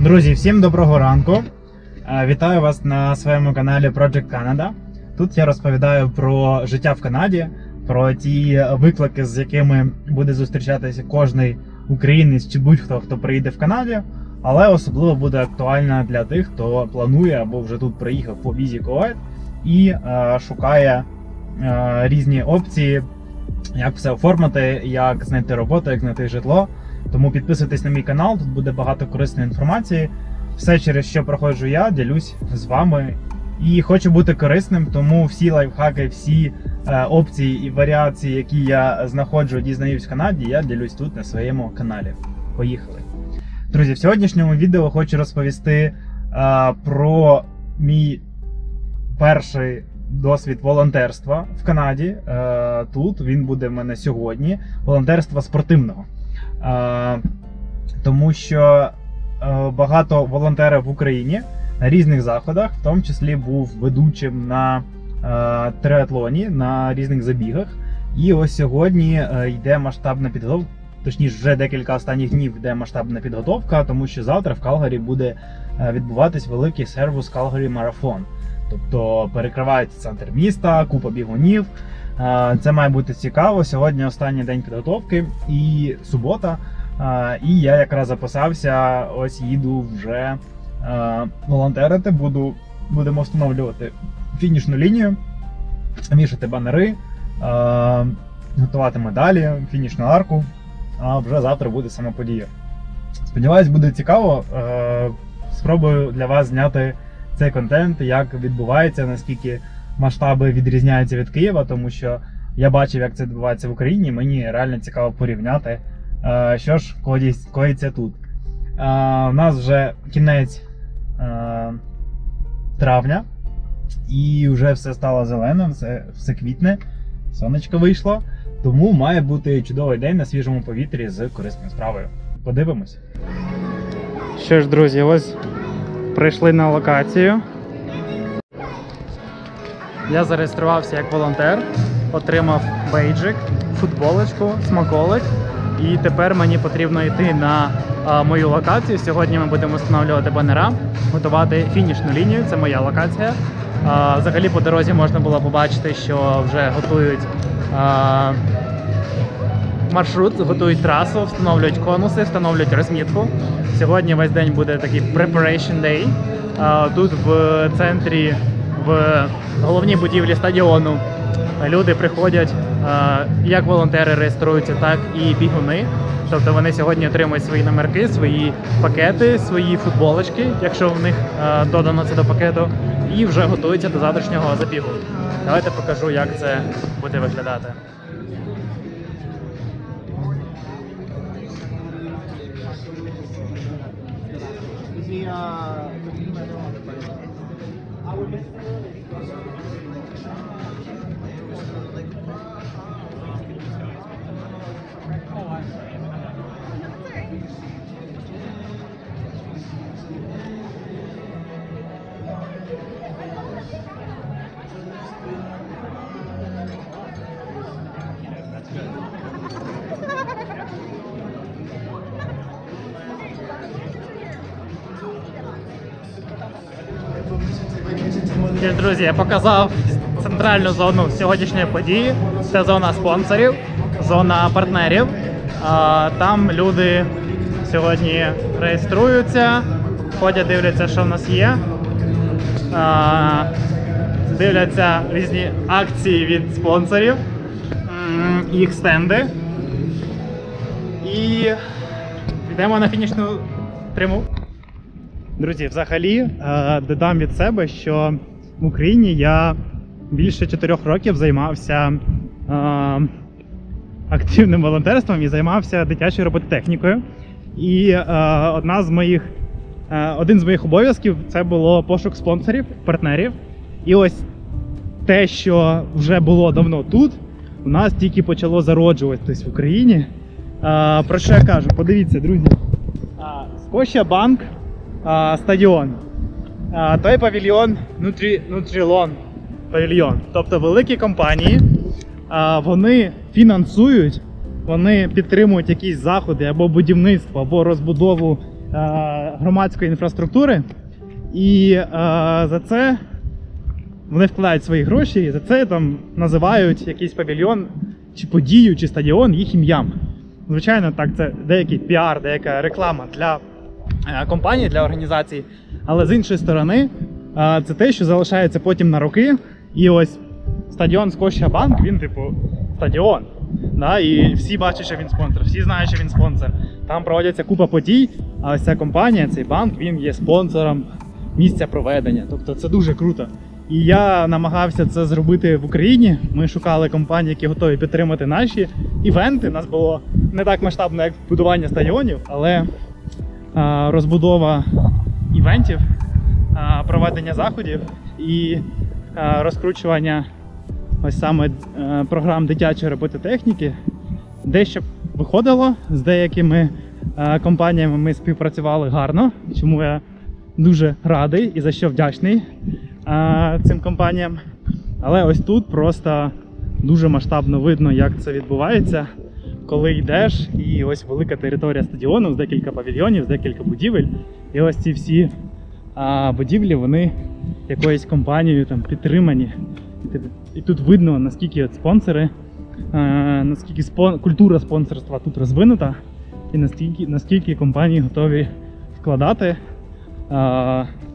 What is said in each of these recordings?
Друзі, всім доброго ранку. Е, Вітаю вас на своєму каналі Project Canada. Тут я розповідаю про життя в Канаді, про ті виклики, з якими буде зустрічатися кожний українець чи будь-хто, хто приїде в Канаді. Але особливо буде актуальна для тих, хто планує або вже тут приїхав по візі Kuwait і е, шукає е, різні опції, як все оформити, як знайти роботу, як знайти житло. Тому підписуйтесь на мій канал, тут буде багато корисної інформації. Все, через що проходжу я, ділюсь з вами. І хочу бути корисним, тому всі лайфхаки, всі е, опції і варіації, які я знаходжу, дізнаюсь в Канаді, я ділюсь тут на своєму каналі. Поїхали. Друзі, в сьогоднішньому відео хочу розповісти е, про мій перший досвід волонтерства в Канаді. Е, тут він буде в мене сьогодні. Волонтерства спортивного. Е, тому що е, багато волонтерів в Україні на різних заходах, в тому числі був ведучим на е, триатлоні, на різних забігах. І ось сьогодні йде масштабна підготовка. Точніше, вже декілька останніх днів йде масштабна підготовка, тому що завтра в Калгарі буде відбуватись великий сервус Калгарі Марафон. Тобто перекривається центр міста, купа бігунів. Це має бути цікаво. Сьогодні останній день підготовки і субота. І я якраз записався. Ось їду вже е, волонтерити. Буду, будемо встановлювати фінішну лінію, вішати банери, е, готувати медалі, фінішну арку. А вже завтра буде сама подія. Сподіваюсь, буде цікаво. Е, Спробую для вас зняти цей контент, як відбувається, наскільки масштаби відрізняються від Києва, тому що я бачив, як це відбувається в Україні. Мені реально цікаво порівняти, е, що ж коїться- тут. Е, У нас вже кінець е, травня, і вже все стало зеленим, все, все квітне, сонечко вийшло. Тому має бути чудовий день на свіжому повітрі з корисною справою. Подивимось. Що ж, друзі, ось прийшли на локацію. Я зареєструвався як волонтер, отримав бейджик, футболочку, смаколик. І тепер мені потрібно йти на а, мою локацію. Сьогодні ми будемо встановлювати банера, готувати фінішну лінію. Це моя локація. А, взагалі по дорозі можна було побачити, що вже готують а, маршрут, готують трасу, встановлюють конуси, встановлюють розмітку. Сьогодні весь день буде такий preparation day. А, Тут в центрі, в головній будівлі стадіону, люди приходять як волонтери реєструються, так і бігуни. Тобто вони сьогодні отримують свої номерки, свої пакети, свої футболочки, якщо в них додано це до пакету, і вже готуються до завтрашнього забігу. Давайте покажу, як це буде виглядати. Друзі, я показав центральну зону сьогоднішньої події. Це зона спонсорів, зона партнерів. Там люди сьогодні реєструються, ходять, дивляться, що в нас є. Дивляться різні акції від спонсорів, їх стенди. І йдемо на фінішну пряму. Друзі, взагалі е, додам від себе, що в Україні я більше чотирьох років займався е, активним волонтерством і займався дитячою робототехнікою. І е, одна з моїх, е, один з моїх обов'язків це було пошук спонсорів, партнерів. І ось те, що вже було давно тут, у нас тільки почало зароджуватись в Україні. Е, про що я кажу? Подивіться, друзі. Скоща банк стадіон. Той павільйон Нутрілон павільйон. Тобто великі компанії, вони фінансують, вони підтримують якісь заходи або будівництво, або розбудову громадської інфраструктури. І за це вони вкладають свої гроші, і за це там називають якийсь павільйон, чи подію, чи стадіон їх ім'ям. Звичайно, так, це деякий піар, деяка реклама для компаній, для організацій. Але з іншої сторони, е, це те, що залишається потім на роки. І ось стадіон Scotiabank, він, типу, стадіон. Да? І всі бачать, що він спонсор, всі знають, що він спонсор. Там проводяться купа подій, а ось ця компанія, цей банк, він є спонсором місця проведення. Тобто це дуже круто. І я намагався це зробити в Україні. Ми шукали компанії, які готові підтримати наші івенти. У нас було не так масштабно, як будування стадіонів, але розбудова івентів, проведення заходів і розкручування ось саме е, програм дитячої робототехніки. Дещо виходило з деякими е, компаніями ми співпрацювали гарно, чому я дуже радий і за що вдячний е, цим компаніям. Але ось тут просто дуже масштабно видно, як це відбувається, коли йдеш, і ось велика територія стадіону з декілька павільйонів, з декілька будівель. І ось ці всі а, будівлі, вони якоюсь компанією там підтримані. І, тут видно, наскільки от спонсори, е, наскільки спон... культура спонсорства тут розвинута, і наскільки, наскільки компанії готові вкладати е,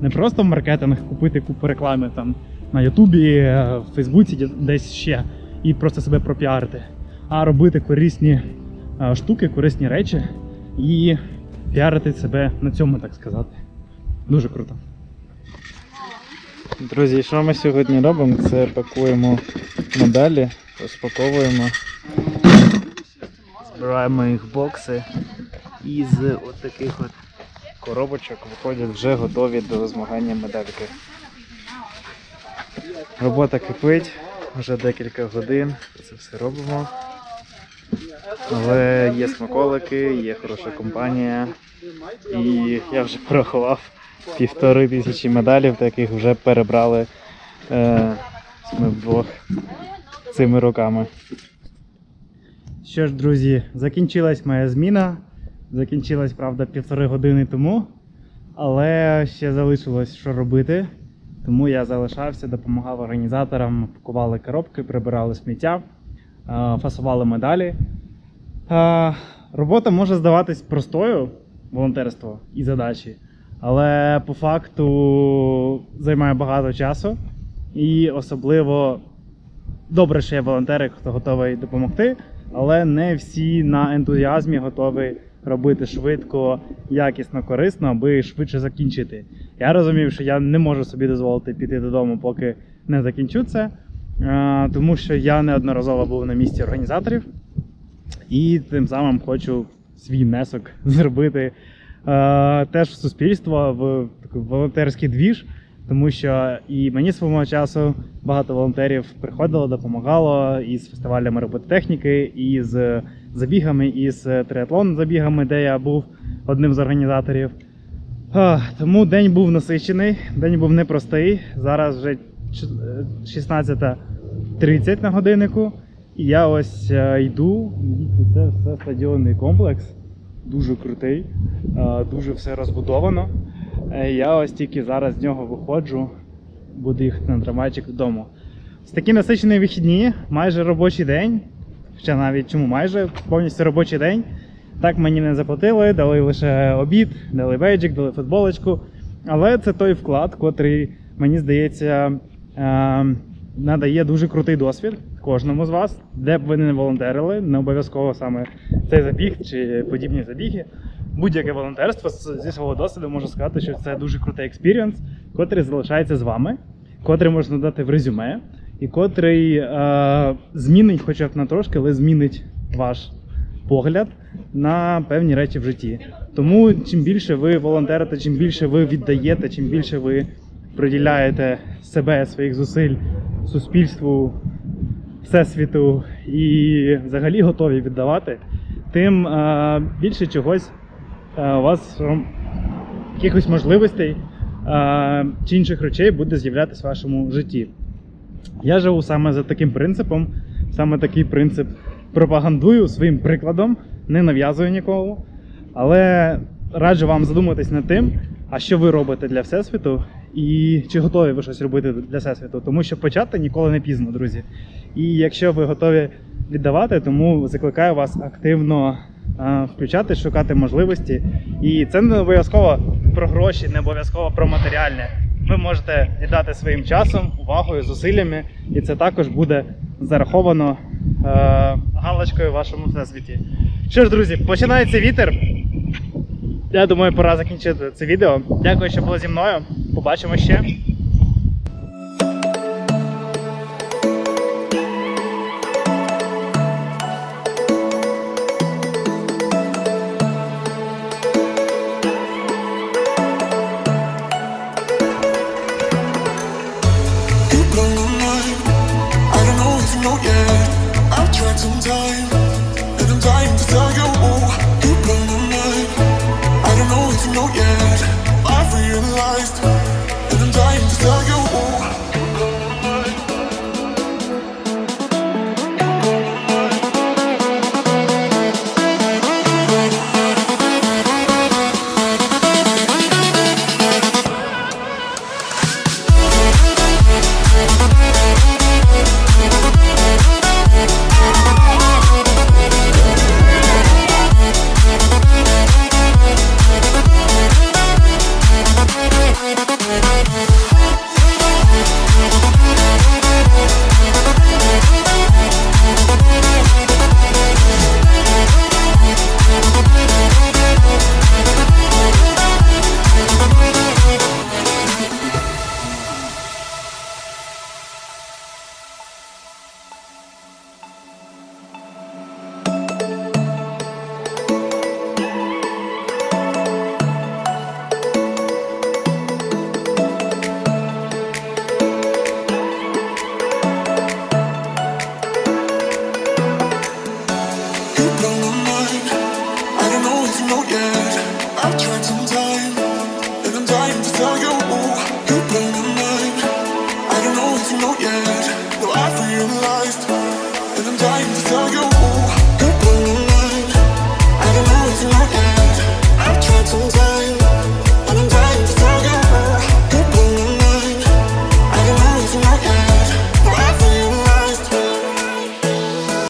не просто в маркетинг, купити купу реклами там на Ютубі, в Фейсбуці, десь ще, і просто себе пропіарити, а робити корисні штуки, корисні речі і піарити себе на цьому, так сказати. Дуже круто. Друзі, що ми сьогодні робимо? Це пакуємо медалі, розпаковуємо, збираємо їх в бокси і з от таких от коробочок виходять вже готові до змагання медальки. Робота кипить, вже декілька годин, це все робимо. Але є смаколики, є хороша компанія. І я вже порахував півтори тисячі медалів, таких вже перебрали е, ми вдвох цими роками. Що ж, друзі, закінчилась моя зміна. Закінчилась, правда, півтори години тому. Але ще залишилось що робити. Тому я залишався, допомагав організаторам, пакували коробки, прибирали сміття, е, фасували медалі. Е, Робота може здаватись простою, волонтерство і задачі, але по факту займає багато часу. І особливо добре, що є волонтери, хто готовий допомогти, але не всі на ентузіазмі готові робити швидко, якісно, корисно, аби швидше закінчити. Я розумів, що я не можу собі дозволити піти додому, поки не закінчу це, е, тому що я неодноразово був на місці організаторів і тим самим хочу свій внесок зробити е, теж в суспільство, в такий волонтерський двіж. Тому що і мені свого часу багато волонтерів приходило, допомагало і з фестивалями робототехніки, і з забігами, і з триатлон забігами, де я був одним з організаторів. А, Тому день був насичений, день був непростий. Зараз вже ч- е, 16.30 на годиннику. І я ось е, йду. Дивіться, Це все стадіонний комплекс. Дуже крутий, е, дуже все розбудовано. Е, Я ось тільки зараз з нього виходжу, буду їхати на трамвайчик додому. Ось такі насичені вихідні, майже робочий день. Хоча навіть чому майже повністю робочий день. Так мені не заплатили, дали лише обід, дали бейджик, дали футболочку. Але це той вклад, котрий, мені здається, е, надає дуже крутий досвід кожному з вас, де б ви не волонтерили, не обов'язково саме цей забіг чи подібні забіги. Будь-яке волонтерство зі свого досвіду можу сказати, що це дуже крутий experience, котрий залишається з вами, котрий можна дати в резюме, і котрий е, змінить, хоча б на трошки, але змінить ваш погляд на певні речі в житті. Тому чим більше ви волонтерите, чим більше ви віддаєте, чим більше ви приділяєте себе, своїх зусиль суспільству, всесвіту і взагалі готові віддавати, тим е, більше чогось е, у вас якихось можливостей е, чи інших речей буде з'являтися в вашому житті. Я живу саме за таким принципом, саме такий принцип пропагандую своїм прикладом, не нав'язую нікому. Але раджу вам задуматись над тим, а що ви робите для Всесвіту, і чи готові ви щось робити для Всесвіту. Тому що почати ніколи не пізно, друзі. І якщо ви готові віддавати, тому закликаю вас активно включати, шукати можливості. І це не обов'язково про гроші, не обов'язково про матеріальне. Ви можете віддати своїм часом, увагою, зусиллями, і це також буде зараховано е, галочкою в вашому всесвіті. Що ж, друзі, починається вітер. Я думаю, пора закінчити це відео. Дякую, що були зі мною. Побачимо ще.